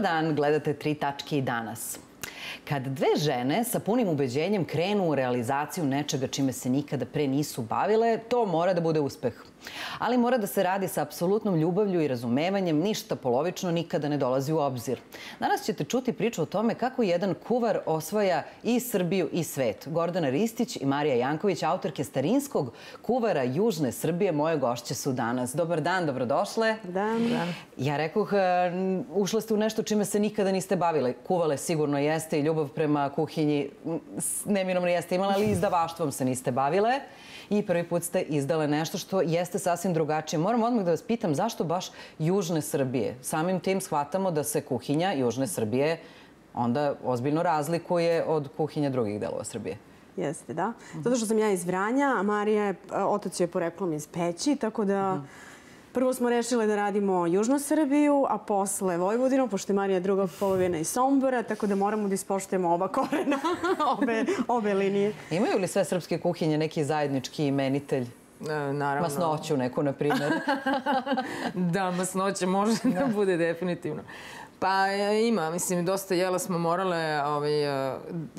Dan, gledate Tri tačke i danas. Kad dve žene sa punim ubeđenjem krenu u realizaciju nečega čime se nikada pre nisu bavile, to mora da bude uspeh. Ali mora da se radi sa apsolutnom ljubavlju i razumevanjem, ništa polovično nikada ne dolazi u obzir. Danas ćete čuti priču o tome kako jedan kuvar osvaja i Srbiju i svet. Gordana Ristić i Marija Janković, autorke starinskog kuvara Južne Srbije, moje gošće su danas. Dobar dan, dobrodošle. Dan. dan. Ja rekoh, ušle ste u nešto čime se nikada niste bavile. Kuvale sigurno jeste i ljubav prema kuhinji neminomno jeste imala, ali izdavaštvom se niste bavile i prvi put ste izdale nešto što jeste sasvim drugačije. Moram odmah da vas pitam zašto baš Južne Srbije? Samim tim shvatamo da se kuhinja Južne Srbije onda ozbiljno razlikuje od kuhinja drugih delova Srbije. Jeste, da. Zato što sam ja iz Vranja, a Marija je, otac je poreklom iz Peći, tako da... Mm Prvo smo rešile da radimo Južnu Srbiju, a posle Vojvodinu, pošto je Marija druga polovina iz Sombora, tako da moramo da ispoštujemo oba korena, obe, obe linije. Imaju li sve srpske kuhinje neki zajednički imenitelj? E, naravno. Masnoću neku, na primjer. da, masnoće može da. da bude definitivno. Pa e, ima, mislim, dosta jela smo morale ovaj, e,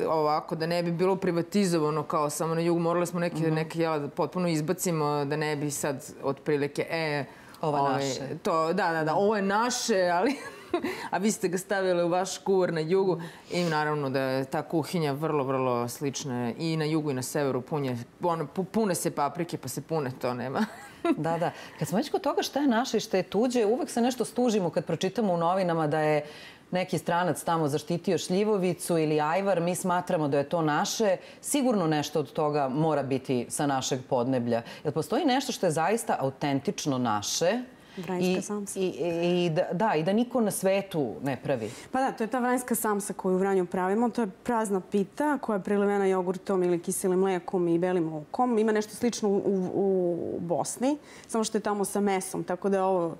ovako, da ne bi bilo privatizovano kao samo na jugu. Morale smo neke, mm -hmm. neke jela da potpuno izbacimo, da ne bi sad otprilike, e, je ovaj, naše. To, da, da, da, ovo je naše, ali a vi ste ga stavili u vaš kuvar na jugu i naravno da je ta kuhinja vrlo, vrlo slična i na jugu i na severu. Punje, one, pune se paprike pa se pune, to nema. da, da. Kad smo već kod toga šta je naše i šta je tuđe, uvek se nešto stužimo kad pročitamo u novinama da je neki stranac tamo zaštitio šljivovicu ili ajvar, mi smatramo da je to naše, sigurno nešto od toga mora biti sa našeg podneblja. Jer postoji nešto što je zaista autentično naše, Vranjska samsa. I, i, i da, da, i da niko na svetu ne pravi. Pa da, to je ta vranjska samsa koju u Vranju pravimo. To je prazna pita koja je prilivena jogurtom ili kiselim mlekom i belim mokom. Ima nešto slično u, u, u Bosni, samo što je tamo sa mesom. Tako da je ovo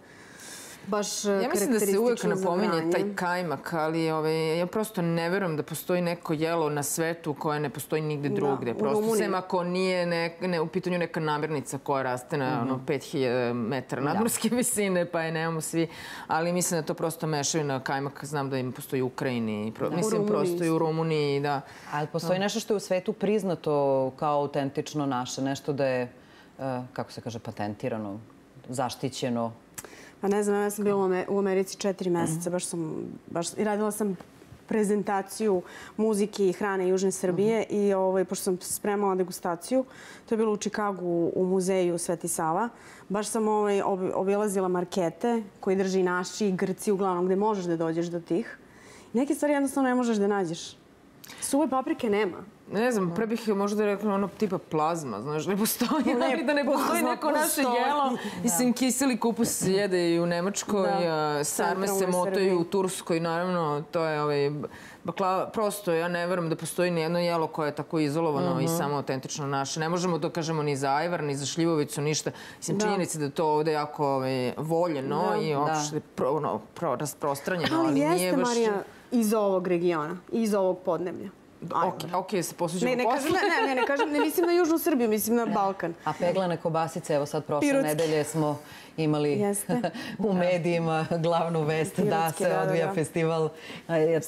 baš Ja mislim da se uvek napominje taj kajmak, ali ove, ovaj, ja prosto ne verujem da postoji neko jelo na svetu koje ne postoji nigde da, drugde. Prosto sem ako nije ne, ne, u pitanju neka namirnica koja raste na mm -hmm. ono, 5000 metara da. nadmorske da. visine, pa je nemamo svi. Ali mislim da to prosto mešaju na kajmak. Znam da im postoji u Ukrajini. Pro, da. Mislim, prosto i u Rumuniji, da. Ali postoji nešto što je u svetu priznato kao autentično naše, nešto da je, uh, kako se kaže, patentirano, zaštićeno, Pa ne znam, ja sam bila u Americi četiri meseca, baš sam, baš, i radila sam prezentaciju muzike i hrane Južne Srbije uh -huh. i ovaj, pošto sam spremala degustaciju, to je bilo u Čikagu u muzeju Sveti Sava, baš sam ovaj, obilazila markete koji drži naši Grci uglavnom gde možeš da dođeš do tih. Neke stvari jednostavno ne možeš da nađeš. Suve paprike nema. Ne znam, pre bih možda rekla ono tipa plazma, znaš, ne postoji, ne, ali da ne postoji neko naše jelo. Da. Mislim, kiseli kupus se jede i u Nemačkoj, da. sarme se motaju u Turskoj, naravno, to je ovaj, baklava, prosto ja ne verujem da postoji ni jedno jelo koje je tako izolovano uh -huh. i mhm. samo autentično naše. Ne možemo to kažemo ni za ajvar, ni za šljivovicu, ništa. Mislim, da. činjenica da je to ovde jako ovaj, voljeno da. i uopšte da. pro, no, pro, rasprostranjeno, ali, ali jeste, nije baš... Marija, iz ovog regiona, iz ovog podneblja. Ok, ok, se posuđemo ne, ne, kažem, ne, ne, ne, kažem, ne mislim na Južnu Srbiju, mislim na Balkan. A peglane kobasice, evo sad prošle Pirotske. nedelje smo imali u medijima glavnu vest da se da, odvija da, da. festival.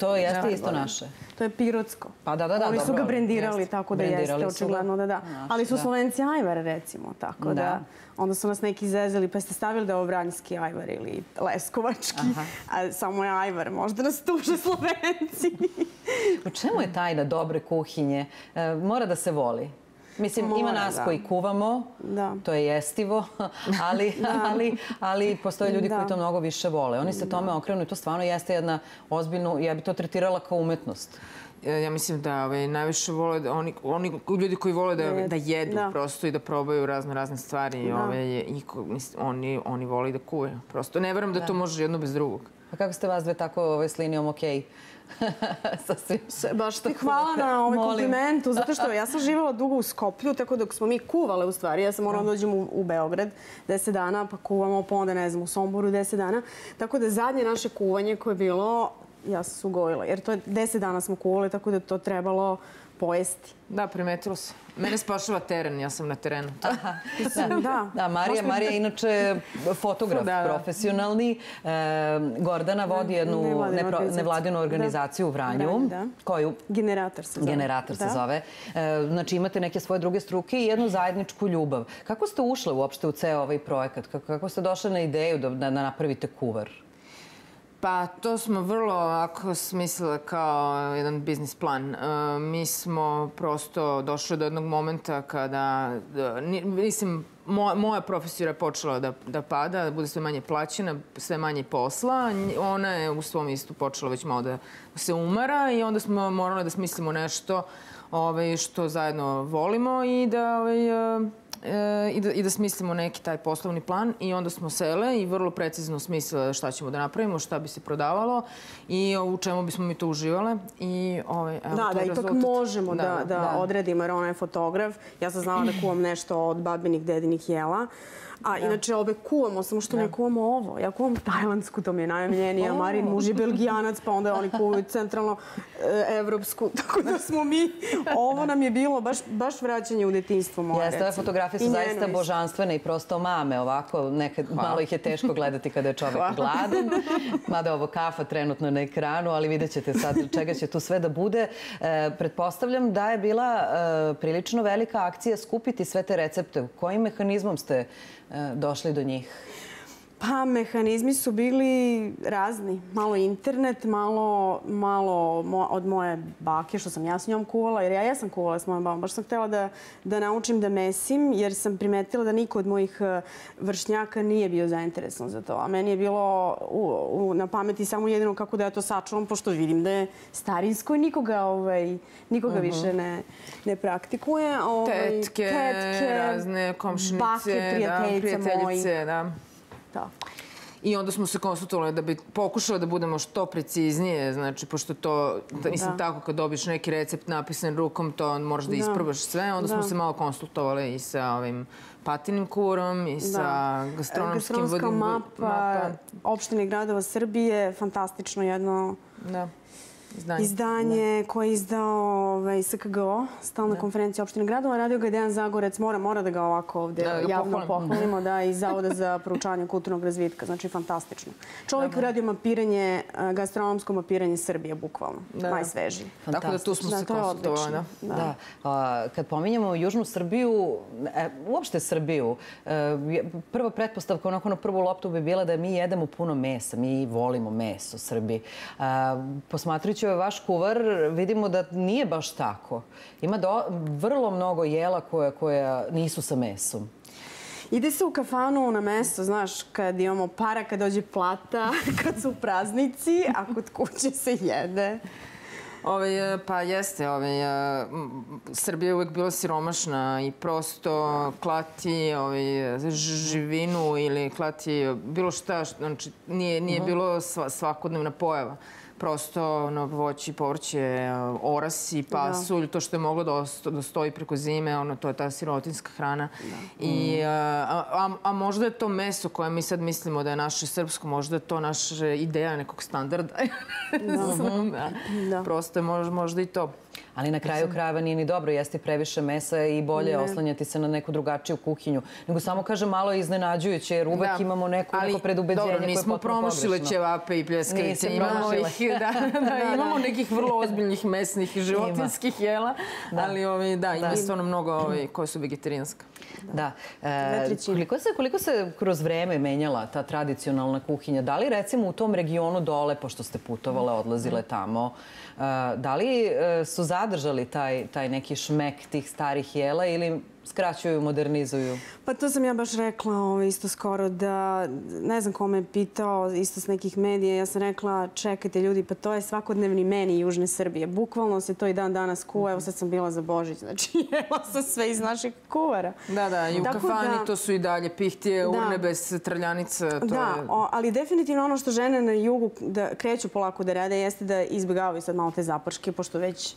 To jeste da, isto naše. To je pirotsko. Pa da, da, da. Oni su ga brendirali tako da jeste, očigledno da da. Naš, Ali su da. Slovenci ajvar, recimo, tako da. da. Onda su nas neki zezeli, pa ste stavili da je ovo vranjski ajvar ili leskovački, Aha. a samo je ajvar. Možda nas tuže Slovenci. U čemu je tajna dobre kuhinje? E, mora da se voli. Mislim, Mora, ima nas da. koji kuvamo, da. to je jestivo, ali, da. ali, ali postoje ljudi da. koji to mnogo više vole. Oni se tome da. okrenu i to stvarno jeste jedna ozbiljnu, ja bi to tretirala kao umetnost. Ja mislim da ovaj, najviše vole, da oni, oni ljudi koji vole da, da jedu da. prosto i da probaju razne razne stvari, da. ovaj, i, mislim, oni, oni vole i da kuvaju. Prosto ne verujem da, da to može jedno bez drugog. A kako ste vas dve tako ovaj, s linijom okej? Okay? sa svim. Baš ti hvala na ovaj komplimentu, zato što ja sam živala dugo u Skoplju, tako dok smo mi kuvale u stvari, ja sam morala da dođem u, u Beograd 10 dana, pa kuvamo, pa onda ne znam, u Somboru 10 dana. Tako da zadnje naše kuvanje koje je bilo ja sam se ugojila. Jer to je 10 dana smo kuvali, tako da to trebalo pojesti. Da, primetilo se. Mene spašava teren, ja sam na terenu. Aha, da. da. da Marija, Marija je inače fotograf da, da. profesionalni. E, Gordana vodi jednu nevladinu, nepro, nevladinu organizaciju da. u Vranju. Koju? Generator se zove. Generator se zove. E, znači imate neke svoje druge struke i jednu zajedničku ljubav. Kako ste ušle uopšte u ceo ovaj projekat? Kako, kako ste došle na ideju da, da napravite kuvar? Pa to smo vrlo ovako smislile kao jedan biznis plan. E, mi smo prosto došli do jednog momenta kada, e, mislim, moja, moja profesija je počela da, da pada, da bude sve manje plaćena, sve manje posla. Ona je u svom istu počela već malo da se umara i onda smo morali da smislimo nešto ovaj, što zajedno volimo i da ovaj, e, i, da, i da smislimo neki taj poslovni plan i onda smo sele i vrlo precizno smislile šta ćemo da napravimo, šta bi se prodavalo i u čemu bismo mi to uživale. I, ovaj, evo, da, da, ipak možemo da, da, da, odredimo jer ona je fotograf. Ja sam znala da kuvam nešto od babinih, dedinih jela. A da. inače obe kuvamo, samo što da. ne kuvamo ovo. Ja kuvam tajlansku, to mi je najomiljenija. Oh. Marin muž je belgijanac, pa onda oni kuvaju centralno e, evropsku. Tako da smo mi, ovo nam je bilo baš, baš vraćanje u detinstvo moje. Jeste, ove fotografije su zaista božanstvene i prosto mame ovako. Nekad Hvala. malo ih je teško gledati kada je čovek Hvala. gladan. Mada ovo kafa trenutno na ekranu, ali vidjet ćete sad čega će tu sve da bude. E, pretpostavljam da je bila e, prilično velika akcija skupiti sve te recepte. Kojim mehanizmom ste došli do njih? Pa, mehanizmi su bili razni. Malo internet, malo, malo mo, od moje bake, što sam ja s njom kuvala, jer ja jesam kuvala s mojom babom. Baš sam htela da, da naučim da mesim, jer sam primetila da niko od mojih e, vršnjaka nije bio zainteresovan za to. A meni je bilo u, u, na pameti samo jedino kako da ja to sačuvam, pošto vidim da je starinsko i nikoga, ovaj, nikoga uh mhm. -huh. više ne, ne praktikuje. Ovaj, tetke, tetke, razne komšnice, bake, prijateljice, da, prijateljice moji. da. Tako. I onda smo se konsultovali da bi pokušala da budemo što preciznije, znači, pošto to, da, mislim, da. tako, kad dobiš neki recept napisan rukom, to moraš da, da. isprobaš sve. Onda da. smo se malo konsultovali i sa ovim patinim kurom i sa da. gastronomskim... Gastronomska mapa, mapa opštine gradova Srbije, fantastično jedno... Da izdanje, izdanje da. koje je izdao ovaj, SKGO, Stalna da. konferencija opštine gradova. Radio ga je Dejan Zagorec, mora, mora da ga ovako ovde da, da javno pohvalimo, da, iz Zavoda za proučavanje kulturnog razvitka. Znači, fantastično. Čovjek da, da. radio mapiranje, gastronomsko mapiranje Srbije, bukvalno. Da. Najsvežiji. Tako da tu smo da, se konsultovali. Da. da. da. A, kad pominjamo Južnu Srbiju, e, uopšte Srbiju, e, prva pretpostavka, onako na prvu loptu bi bila da mi jedemo puno mesa. Mi volimo meso Srbiji. Vučiću je vaš kuvar, vidimo da nije baš tako. Ima do, vrlo mnogo jela koja, koja nisu sa mesom. Ide se u kafanu na mesto, znaš, kad imamo para, kad dođe plata, kad su praznici, a kod kuće se jede. Ove, pa jeste, ove, Srbija je uvek bila siromašna i prosto klati ove, živinu ili klati bilo šta, znači nije, nije bilo svakodnevna pojava prosto ono, voće, povrće, orasi, da. pasulj, da. to što je moglo da, da stoji preko zime, ono, to je ta sirotinska hrana. Da. I, mm. a, a, a možda je to meso koje mi sad mislimo da je naše srpsko, možda je to naša ideja nekog standarda. da. da. da. Prosto je možda, možda i to. Ali na kraju krajeva nije ni dobro jesti previše mesa i bolje ne. oslanjati se na neku drugačiju kuhinju. Nego samo kaže malo iznenađujuće jer uvek da. imamo neko, neko predubeđenje dobro, koje je potpuno pogrešno. Dobro, nismo promašile ćevape i pljeskavice. Imamo, ih, da, da, da, imamo nekih vrlo ozbiljnih mesnih i životinskih jela, da. ali ovi, da, ima da. stvarno mnogo ovi, koje su vegetarijanska. Da. E, koliko, se, koliko se kroz vreme menjala ta tradicionalna kuhinja? Da li recimo u tom regionu dole, pošto ste putovale, odlazile tamo, da li e, su zadržali taj, taj neki šmek tih starih jela ili skraćuju, modernizuju? Pa to sam ja baš rekla ovaj, isto skoro da, ne znam ko me pitao, isto s nekih medija, ja sam rekla čekajte ljudi, pa to je svakodnevni meni Južne Srbije. Bukvalno se to i dan danas kuva, evo sad sam bila za Božić, znači jela sam sve iz naših kuvara. Da, da, i u Tako kafani da, to su i dalje pihtije, da, urne bez trljanica. To da, je... o, ali definitivno ono što žene na jugu da kreću polako da rade jeste da izbjegavaju sad malo te zaprške, pošto već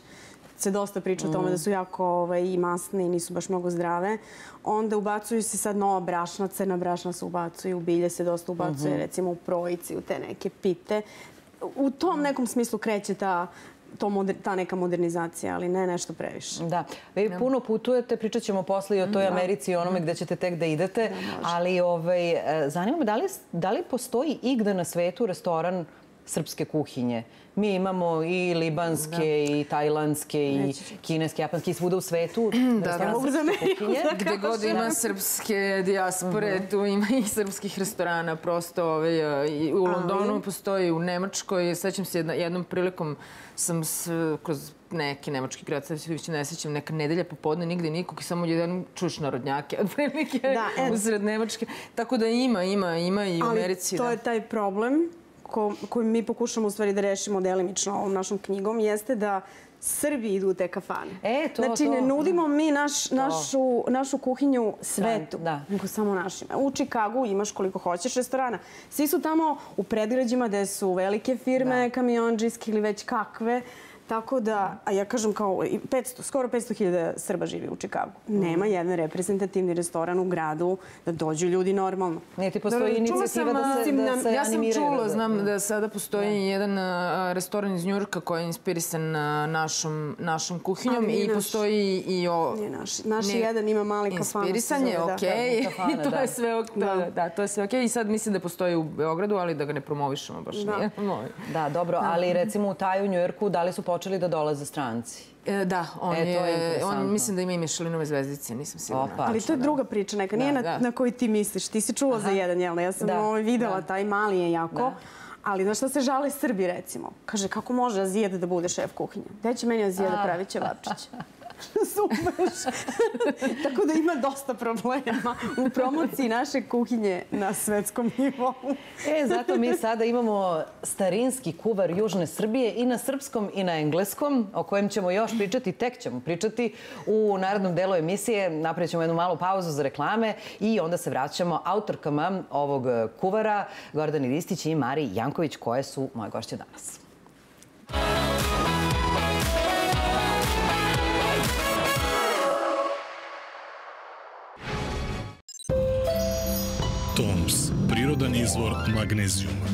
se dosta priča o tome da su jako ovaj, i masne i nisu baš mnogo zdrave. Onda ubacuju se sad nova brašna, crna brašna se ubacuju, bilje se dosta ubacuje, mm -hmm. recimo u projici, u te neke pite u tom nekom smislu kreće ta to moder, ta neka modernizacija, ali ne nešto previše. Da. Vi da. puno putujete, pričat ćemo posle i o toj da. Americi i onome gde ćete tek da idete, da, ali ovaj, e, zanima me da li, da li postoji igde na svetu restoran srpske kuhinje? Mi imamo i libanske, da. i tajlandske, i kineske, japanske, i svuda u svetu. da, da, mogu. Da Gde god ima srpske dijaspore, uh mhm. -huh. tu ima i srpskih restorana. Prosto ovaj, i u Londonu Ali... postoji, u Nemačkoj. Sećam se jedna, jednom prilikom sam s, kroz neki nemački grad, sad se više ne sećam, neka nedelja popodne, nigde nikog i samo jedan čuš narodnjake, otprilike da, usred Nemačke. Tako da ima, ima, ima i u Americi. Ali to da. je taj problem ko, koji mi pokušamo u stvari da rešimo delimično ovom našom knjigom, jeste da Srbi idu u te kafane. E, to, znači, to. ne nudimo mi naš, našu, našu kuhinju svetu, da, da. nego samo našima. U Čikagu imaš koliko hoćeš restorana. Svi su tamo u predgrađima gde su velike firme, da. kamionđiske ili već kakve. Tako da, a ja kažem kao 500, skoro 500 hiljada Srba živi u Čikagu. Nema mm. jedan reprezentativni restoran u gradu da dođu ljudi normalno. Ne, ti postoji da, inicijativa da se, da se Ja sam čula, da, znam da sada postoji da. jedan restoran iz Njurka koji je inspirisan našom, našom kuhinjom i naš, postoji i o... Nije naš. Naš ne, jedan ima mali kafan. Inspirisan je, okej. Okay. Da, to da. je sve okej. Da. da. da, to je sve okej. Okay. I sad mislim da postoji u Beogradu, ali da ga ne promovišemo baš da. nije. Da, dobro, ali recimo u Taju, Njujorku, da li su počeli da dolaze stranci. E, da, on e, je, je on mislim da ima i Mišelinove zvezdice, nisam sigurna. Opa, Ali to je druga priča neka, nije da, na, da. na koji ti misliš. Ti si čula Aha. za jedan, jel? Ja sam da, ovaj videla, da. taj mali je jako. Da. Ali znaš šta se žale Srbi, recimo? Kaže, kako može Azijed da bude šef kuhinje? Gde će meni Azijed da pravi ćevapčić? Razumeš? Tako da ima dosta problema u promociji naše kuhinje na svetskom nivou. e, zato mi sada imamo starinski kuvar Južne Srbije i na srpskom i na engleskom, o kojem ćemo još pričati, tek ćemo pričati u narodnom delu emisije. Napravit ćemo jednu malu pauzu za reklame i onda se vraćamo autorkama ovog kuvara, Gordani Ristić i Mari Janković, koje su moje gošće danas. Izvor magnezijuma.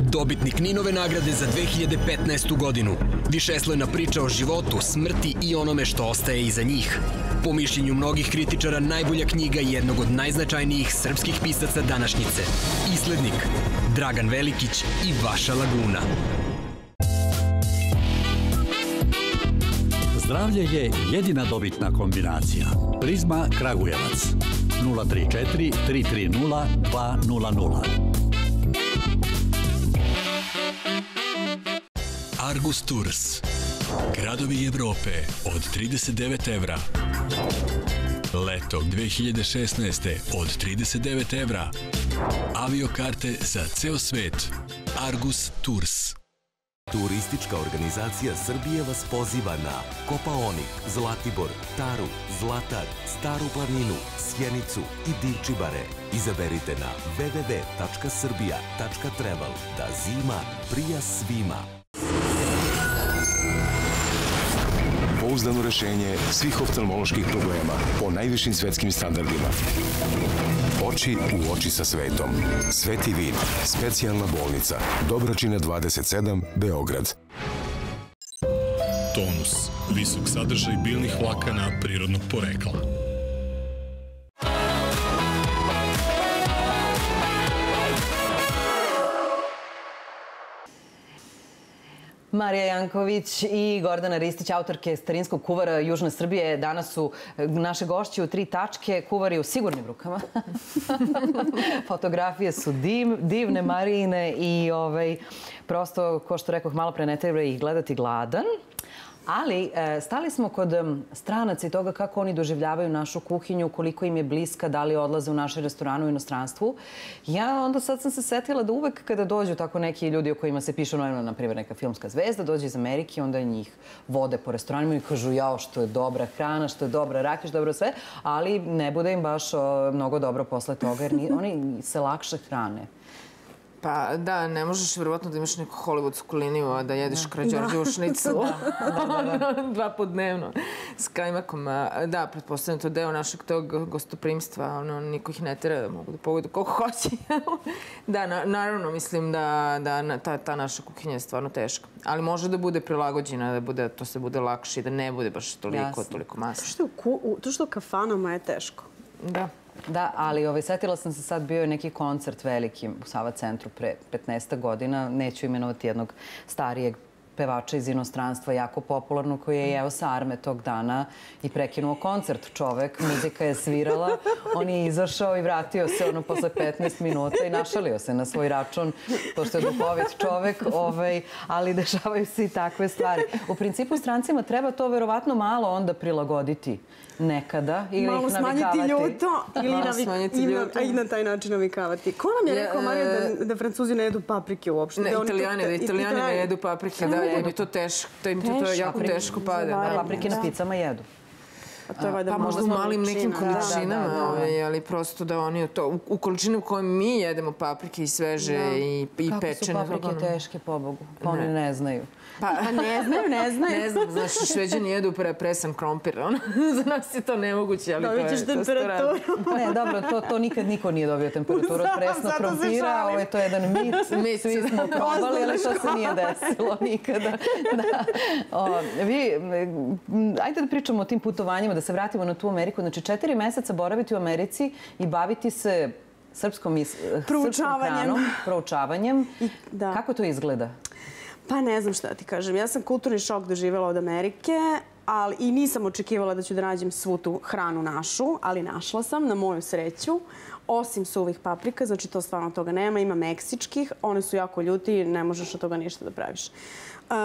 Dobitnik Ninove nagrade za 2015. godinu. Višeslojna priča o životu, smrti i onome što ostaje iza njih. Po mišljenju mnogih kritičara, najbolja knjiga jednog od najznačajnijih srpskih pisaca današnjice. Islednik, Dragan Velikić i Vaša laguna. Zdravlje je jedina dobitna kombinacija. Prizma Kragujevac. 034 330 200. Argus Tours. Gradovi Evrope od 39 evra. Leto 2016. od 39 evra. Aviokarte za ceo svet. Argus Tours. Turistička organizacija Srbije vas poziva na Kopaonik, Zlatibor, Taru, Zlatar, Staru planinu, Sjenicu i Divčibare. Izaberite na www.srbija.travel da zima prija svima. Pouzdano rešenje svih oftalmoloških problema po najvišim svetskim standardima. Oči u oči sa svetom. Sveti vid. Specijalna bolnica. Dobročina 27, Beograd. Tonus. Visok sadržaj biljnih vlakana prirodnog porekla. Marija Janković i Gordana Ristić, autorke starinskog kuvara Južne Srbije, danas su e, naše gošće u tri tačke. Kuvar je u sigurnim rukama. Fotografije su div, divne Marijine i ovaj, prosto, ko što rekoh malo pre, ne treba ih gledati gladan. Ali e, stali smo kod stranaca i toga kako oni doživljavaju našu kuhinju, koliko im je bliska, da li odlaze u naše restorane u inostranstvu. Ja onda sad sam se setila da uvek kada dođu tako neki ljudi o kojima se piše, no, na primjer neka filmska zvezda, dođe iz Amerike, onda njih vode po restoranima i kažu jao što je dobra hrana, što je dobra je dobro sve, ali ne bude im baš mnogo dobro posle toga jer ni, oni se lakše hrane. Pa da, ne možeš verovatno da imaš neku hollywoodsku liniju, a da jedeš da. krađorđevu šnicu. da, da, da. Dva podnevno s kajmakom. Da, pretpostavljam to deo našeg tog gostoprimstva. Ono, niko ih ne tera da mogu da pogodu koliko hoće. da, na, naravno, mislim da, da ta, ta naša kuhinja je stvarno teška. Ali može da bude prilagođena, da bude, to se bude lakše i da ne bude baš toliko, Jasne. toliko masa. To što, u, to što kafanama je teško. Da. Da, ali ovaj, setila sam se sad, bio je neki koncert veliki u Sava centru pre 15 godina. Neću imenovati jednog starijeg pevača iz inostranstva, jako popularno, koji je jeo sa arme tog dana i prekinuo koncert čovek. Muzika je svirala, on je izašao i vratio se ono posle 15 minuta i našalio se na svoj račun, pošto je duhovit čovek, ovaj, ali dešavaju se i takve stvari. U principu strancima treba to verovatno malo onda prilagoditi nekada ili Malo ih smanjiti ljuto ili Malo smanjiti ljuto. I na taj način navikavati. Ko nam je rekao, Marija, da, da Francuzi ne jedu paprike uopšte? Ne, da italijani, da italijani ne jedu paprike, da, im je to teško, da im to jako teško pada. Da, paprike na picama jedu. A to je valjda pa možda u malim nekim količinama, da, da, da, ovaj, ali prosto da oni to, u, u količini u kojoj mi jedemo paprike i sveže da. i, i Kako pečene. Kako su paprike teške, pobogu? Pa oni ne znaju. Pa, pa ne znaju, ne znaju. ne znam, znaš, šveđani jedu pre presan krompir. Ono. Za nas je to nemoguće, ali Dobit ćeš to je... temperaturu. ne, dobro, to, to nikad niko nije dobio temperaturu od presnog krompira. Ovo je to jedan mit. mit. Svi smo probali, ali to se nije desilo nikada. Da. O, vi, ajde da pričamo o tim putovanjima, da se vratimo na tu Ameriku. Znači, četiri meseca boraviti u Americi i baviti se srpskom, srpskom hranom, proučavanjem. I, da. Kako to izgleda? Pa ne znam šta ti kažem. Ja sam kulturni šok doživjela od Amerike, ali i nisam očekivala da ću da nađem svu tu hranu našu, ali našla sam na moju sreću. Osim suvih paprika, znači to stvarno toga nema, ima meksičkih, one su jako ljuti, ne možeš od toga ništa da praviš. Uh,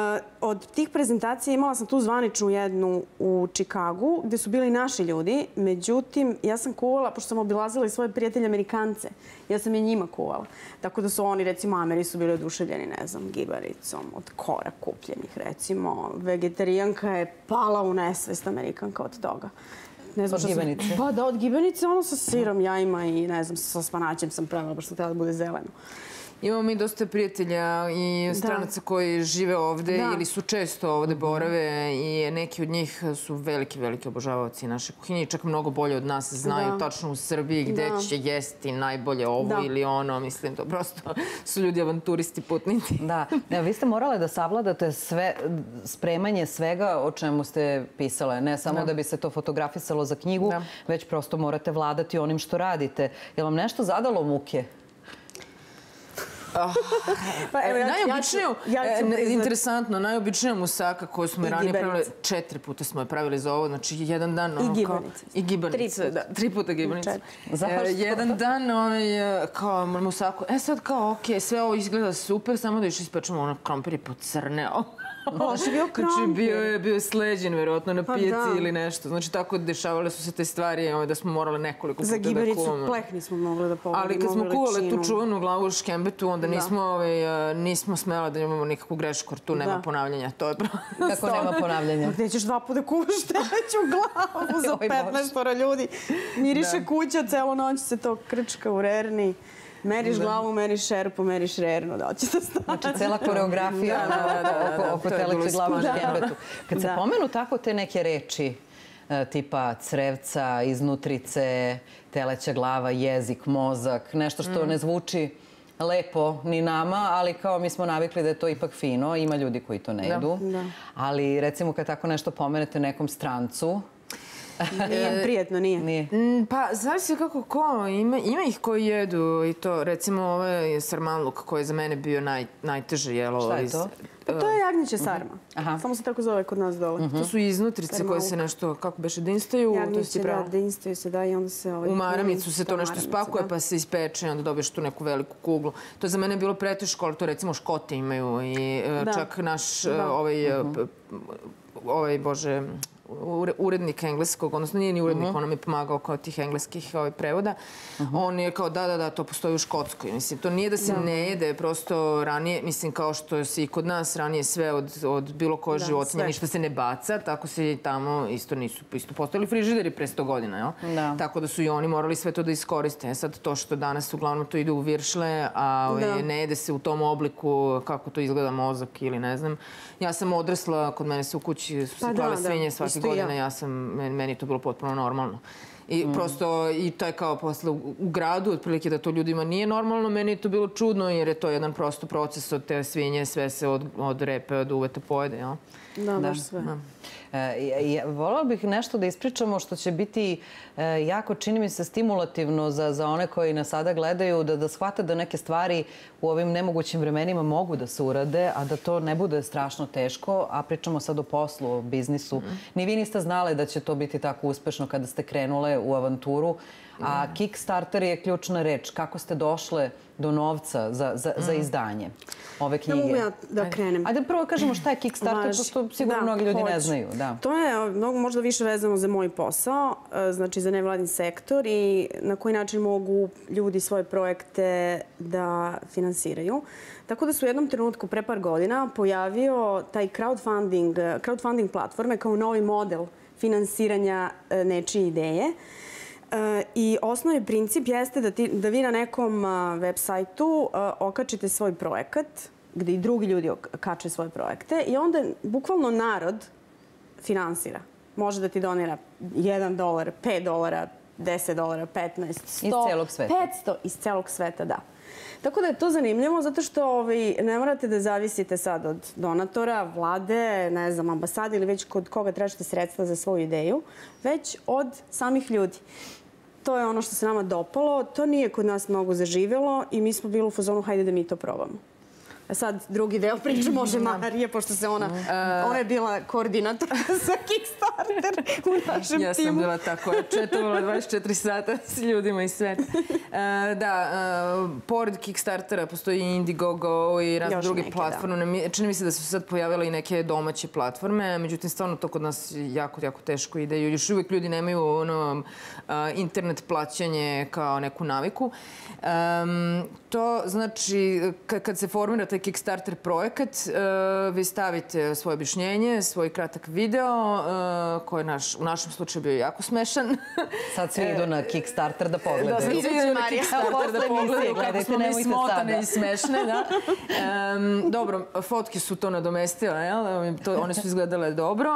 od tih prezentacija imala sam tu zvaničnu jednu u Čikagu, gde su bili naši ljudi. Međutim, ja sam kuvala, pošto sam obilazila i svoje prijatelje Amerikance, ja sam je njima kuvala. Tako da su oni, recimo, Ameri su bili oduševljeni, ne znam, gibaricom, od kora kupljenih, recimo. Vegetarijanka je pala u nesvest Amerikanka od toga. Ne znam od gibanice? Sam, pa da, od gibanice, ono sa sirom, jajima i ne znam, sa spanaćem sam pravila, baš sam htjela da bude zeleno. Imamo mi dosta prijatelja i da. stranaca da. koji žive ovde da. ili su često ovde borave i neki od njih su veliki, veliki obožavaoci naše kuhinje i čak mnogo bolje od nas znaju da. tačno u Srbiji gde da. će jesti najbolje ovo ili ono. Mislim, to prosto su ljudi avanturisti, putnici. Da. Ne, vi ste morale da savladate sve, spremanje svega o čemu ste pisale. Ne samo da, bi se to fotografisalo za knjigu, već prosto morate vladati onim što radite. Je vam nešto zadalo muke? Oh, pa evo, ja, najobičniju, ja ću, ja ću e, interesantno, najobičnija musaka koju smo I ranije pravili, četiri puta smo je pravili za ovo, znači jedan dan... Ono, I gibanice. I gibanice, tri, da, tri puta gibanice. E, jedan dan ovaj, kao musaku, e sad kao, okej, okay, sve ovo izgleda super, samo da još ispečemo ono krompir i pocrneo. Je bio krompir. Znači, bio je bio sleđen, verovatno, na pa pijaci da. ili nešto. Znači, tako dešavale su se te stvari ovaj, da smo morale nekoliko puta da kuvamo. Za gibericu pleh nismo mogli da pogledamo. Ali kad smo kuvale tu čuvanu glavu u škembetu, onda da. nismo, ovaj, nismo smela da imamo nikakvu grešku, jer tu nema da. ponavljanja. To je pravo. Kako nema ponavljanja? Gde ćeš dva puta kuvaš treću glavu za 15 ljudi? Miriše da. kuća, celo noć se to krčka u rerni. Meriš da. glavu, meriš šerpu, meriš rernu, da hoće da stane. Znači, cela koreografija da, da, da, da, oko, oko teleće glavu u škembetu. Kad se da. pomenu tako te neke reči, e, tipa crevca, iznutrice, teleća glava, jezik, mozak, nešto što mm. ne zvuči lepo ni nama, ali kao mi smo navikli da je to ipak fino. Ima ljudi koji to ne. Da. Da. Ali recimo kad tako nešto pomenete nekom strancu, Nije prijetno, nije. nije. Mm, pa, zavisi kako ko. Ima, ima ih koji jedu i to. Recimo, ovo je sarmanluk koji je za mene bio naj, najteže jelo. Šta je to? Pa to je jagnjeće sarma. Aha. Samo se tako zove kod nas dole. Uh -huh. To su iznutrice Sarmaluk. koje se nešto, kako beše, dinstaju. Jagnjeće, da, dinstaju se, da, i onda se... Ovaj, u maramicu se to nešto spakuje, da. pa se ispeče i onda dobiješ tu neku veliku kuglu. To je za mene bilo preteško, ali to recimo škote imaju i e, da. čak naš da. ovaj, uh e, -huh. ovaj, bože, urednik engleskog, odnosno nije ni urednik, uh mhm. -huh. on mi pomagao kao tih engleskih ovaj, prevoda. Uh mhm. -huh. On je kao da, da, da, to postoji u Škotskoj. Mislim, to nije da se da. ne jede, prosto ranije, mislim, kao što se i kod nas ranije sve od, od bilo koje da, životinje, ništa se ne baca, tako se i tamo isto nisu, isto postojali frižideri pre 100 godina, jel? Da. Tako da su i oni morali sve to da iskoriste. E sad to što danas uglavnom to ide u viršle, a ovaj, da. ne jede se u tom obliku kako to izgleda mozak ili ne znam. Ja sam odrasla, kod mene se u kući su se pa klale da, svinje da. Svake godine, ja. ja sam, meni to bilo potpuno normalno. I mm. prosto, i to je kao posle u, u gradu, otprilike da to ljudima nije normalno, meni je to bilo čudno jer je to jedan prosto proces od te svinje, sve se od, od repe, od uveta pojede, jel? Da, baš da. sve. Da. E, volao bih nešto da ispričamo što će biti e, jako, čini mi se, stimulativno za, za one koji nas sada gledaju, da, da shvate da neke stvari u ovim nemogućim vremenima mogu da se urade, a da to ne bude strašno teško, a pričamo sad o poslu, o biznisu. Mm. Ni vi niste znali da će to biti tako uspešno kada ste krenule u avanturu, a mm. Kickstarter je ključna reč. Kako ste došle do novca za, za, mm. za izdanje ove knjige? Ne mogu ja da krenem. Ajde prvo kažemo šta je Kickstarter, Važi. pošto sigurno da, mnogi ljudi hoć. ne znaju. Da. To je mnogo možda više vezano za moj posao, e, znači za nevladin sektor i na koji način mogu ljudi svoje projekte da finansiraju. Tako da su u jednom trenutku pre par godina pojavio taj crowdfunding, crowdfunding platforme kao novi model finansiranja e, nečije ideje. I osnovni princip jeste da, ti, da vi na nekom web sajtu okačite svoj projekat, gde i drugi ljudi kače svoje projekte i onda bukvalno narod finansira. Može da ti donira 1 dolar, 5 dolara, 10 dolara, 15, 100, iz celog sveta. 500 iz celog sveta, da. Tako da je to zanimljivo zato što ovaj, ne morate da zavisite sad od donatora, vlade, ne znam, ambasade ili već kod koga tražite sredstva za svoju ideju, već od samih ljudi. To je ono što se nama dopalo. To nije kod nas mnogo zaživelo i mi smo bili u fazonu hajde da mi to probamo. Sad drugi deo priče može da. Marija, pošto se ona, uh, ona je bila koordinator za Kickstarter u našem timu. Ja sam bila tako, četovala 24 sata s ljudima i sve. Uh, da, uh, pored Kickstartera postoji Indiegogo i razne druge neke, da. platforme. Da. Čini mi se da su sad pojavile i neke domaće platforme, međutim stvarno to kod nas jako, jako teško ide. Još uvek ljudi nemaju ono, internet plaćanje kao neku naviku. Um, to znači, kad se formira taj Kickstarter projekat, uh, vi stavite svoje objašnjenje, svoj kratak video, uh, koji je naš, u našem slučaju bio jako smešan. Sad svi idu na Kickstarter da pogledaju. Da, svi idu na Kickstarter da pogledaju kako smo mi smotane i smešne. Da. Um, dobro, fotke su to nadomestile, jel? To, one su izgledale dobro.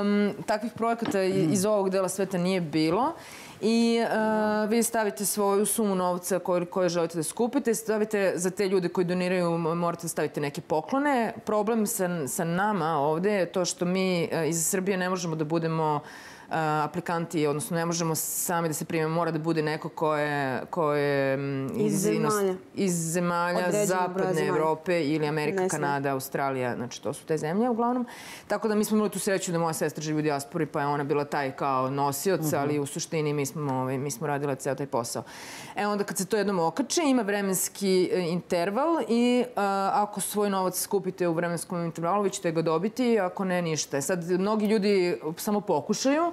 Um, takvih projekata iz ovog dela sveta nije bilo i uh, vi stavite svoju sumu novca koju, koju želite da skupite, stavite za te ljude koji doniraju, morate da stavite neke poklone. Problem sa, sa nama ovde je to što mi uh, iz Srbije ne možemo da budemo uh, aplikanti, odnosno ne možemo sami da se primemo, mora da bude neko ko je, ko je iz, iz zemalja, iz zemalja zapadne Evrope ili Amerika, Kanada, Australija, znači to su te zemlje uglavnom. Tako da mi smo imali tu sreću da moja sestra živi u dijaspori, pa je ona bila taj kao nosioc, mhm. -huh. ali u suštini mi smo, ovaj, mi smo radile ceo taj posao. E onda kad se to jednom okače, ima vremenski e, interval i a, ako svoj novac skupite u vremenskom intervalu, vi ćete ga dobiti, ako ne, ništa. Sad, mnogi ljudi samo pokušaju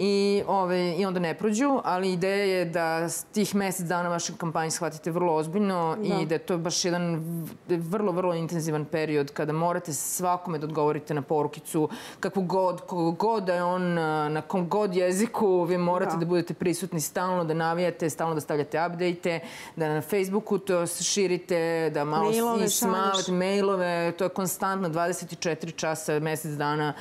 i, ove, i onda ne prođu, ali ideja je da tih mesec dana vaše kampanje shvatite vrlo ozbiljno da. i da. je to baš jedan vrlo, vrlo intenzivan period kada morate svakome da odgovorite na porukicu kakvu god, kog god da je on na kom god jeziku, vi morate da, da budete prisutni stalno, da navijate, stalno da stavljate update da na Facebooku to širite, da malo mailove, smavate, mailove, to je konstantno 24 časa, mesec dana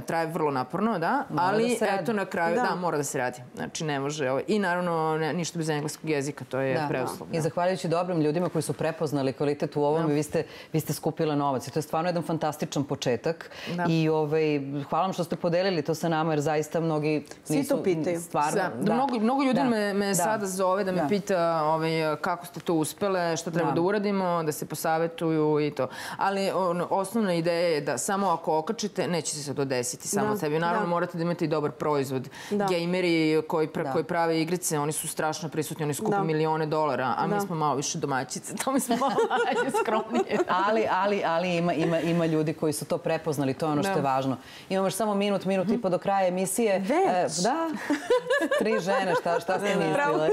traje vrlo naporno, da, mora ali da eto na kraju, da. da. mora da se radi. Znači ne može, ovaj, i naravno ne, ništa bez engleskog jezika, to je da, preuslov. Da. I zahvaljujući dobrim ljudima koji su prepoznali kvalitet u ovom, da. vi, ste, vi ste skupile novac. I to je stvarno jedan fantastičan početak. Da. I ovaj, hvala vam što ste podelili to sa nama, jer zaista mnogi nisu... Svi to pitaju. Stvarno, da. da. Mnogo, mnogo ljudi da. me, me da. sada zove da me da. pita ovaj, kako ste to uspele, šta treba da. da uradimo, da se posavetuju i to. Ali on, osnovna ideja je da samo ako okačite, neće se to desiti samo da. sebi. Naravno, da. morate da imate i dobar proizvod. Da. Gejmeri koji, pra, Da. koji prave igrice, oni su strašno prisutni, oni skupe Da. milione dolara, a mi Da. smo malo više domaćice, to mi smo malo manje skromnije. Ali, ali, ali ima, ima, ima ljudi koji su to prepoznali, to je ono što Da. je važno. Imamo još samo minut, minut i po do kraja emisije. Već? E, da, tri žene, šta, šta ste mislile?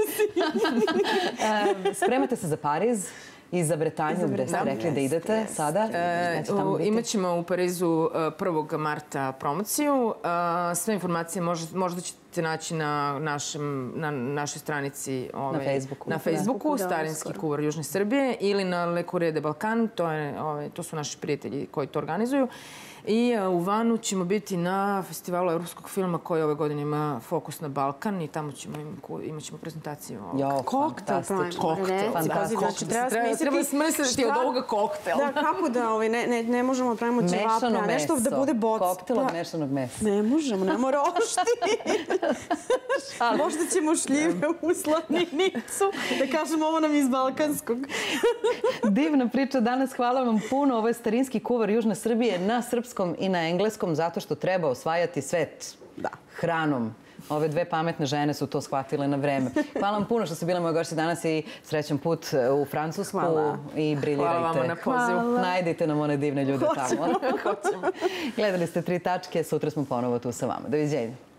E, spremate se za Pariz i za Bretanju, gde ste rekli da idete sada. E, biti? Imaćemo u Parizu e, 1. marta promociju. E, Sve informacije možda, možda ćete naći na, našem, na našoj stranici ovaj, Facebooku. na Facebooku Da, Starinski uskoro. kuvar Južne Srbije ili na Le Courrier de Balkan, to, je, ovaj, to su naši prijatelji koji to organizuju. I e, u Vanu ćemo biti na festivalu evropskog filma koji ove godine ima fokus na Balkan i tamo ćemo im, imat ćemo prezentaciju. ovog. Jo, Koktel. Koktel, znači, treba smisliti treba smisliti od ovoga koktel. Da, kako da, ovaj, ne, ne, ne možemo da pravimo ćevape, Mešano a nešto da bude boc. Koktel od Pa, mešanog mesa. Ne možemo, nema rošti. Možda ćemo šljive u slaninicu, da kažemo ovo nam iz Balkanskog. Divna priča danas, hvala vam puno. Ovo je starinski kuvar Južne Srbije na srpskom i na engleskom, zato što treba osvajati svet Da. hranom. Ove dve pametne žene su to shvatile na vreme. Hvala vam puno što ste bile moje gošće danas i srećan put u Francusku Hvala. i briljirajte. Hvala vama na pozivu. Hvala. Najdite nam one divne ljude tamo. Gledali ste tri tačke, sutra smo ponovo tu sa vama. Doviđenja.